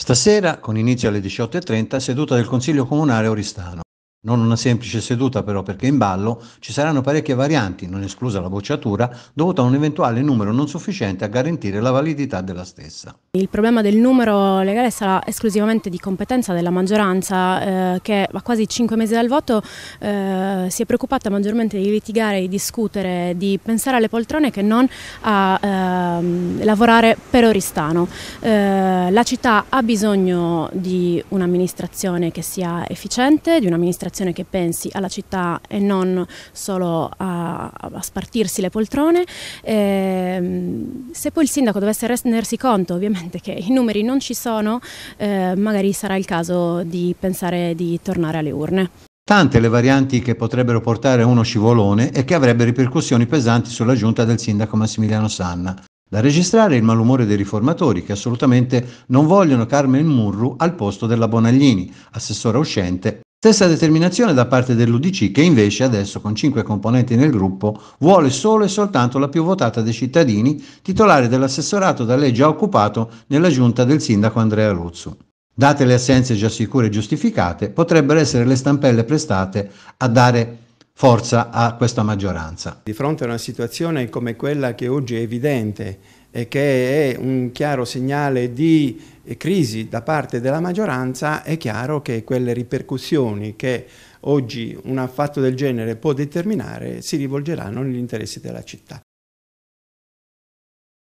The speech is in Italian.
Stasera, con inizio alle 18.30, seduta del Consiglio Comunale Oristano. Non una semplice seduta però perché in ballo ci saranno parecchie varianti, non esclusa la bocciatura, dovuta a un eventuale numero non sufficiente a garantire la validità della stessa. Il problema del numero legale sarà esclusivamente di competenza della maggioranza eh, che a quasi cinque mesi dal voto eh, si è preoccupata maggiormente di litigare, di discutere, di pensare alle poltrone che non a eh, lavorare per Oristano. Eh, la città ha bisogno di un'amministrazione che sia efficiente, di un'amministrazione un'amministrazione che pensi alla città e non solo a, a spartirsi le poltrone. Eh, se poi il sindaco dovesse rendersi conto ovviamente che i numeri non ci sono, eh, magari sarà il caso di pensare di tornare alle urne. Tante le varianti che potrebbero portare a uno scivolone e che avrebbe ripercussioni pesanti sulla giunta del sindaco Massimiliano Sanna. Da registrare il malumore dei riformatori che assolutamente non vogliono Carmen Murru al posto della Bonaglini, assessora uscente, Stessa determinazione da parte dell'Udc che invece adesso con cinque componenti nel gruppo vuole solo e soltanto la più votata dei cittadini, titolare dell'assessorato da lei già occupato nella giunta del sindaco Andrea Luzzu. Date le assenze già sicure e giustificate, potrebbero essere le stampelle prestate a dare forza a questa maggioranza. Di fronte a una situazione come quella che oggi è evidente e che è un chiaro segnale di crisi da parte della maggioranza, è chiaro che quelle ripercussioni che oggi un affatto del genere può determinare si rivolgeranno negli interessi della città.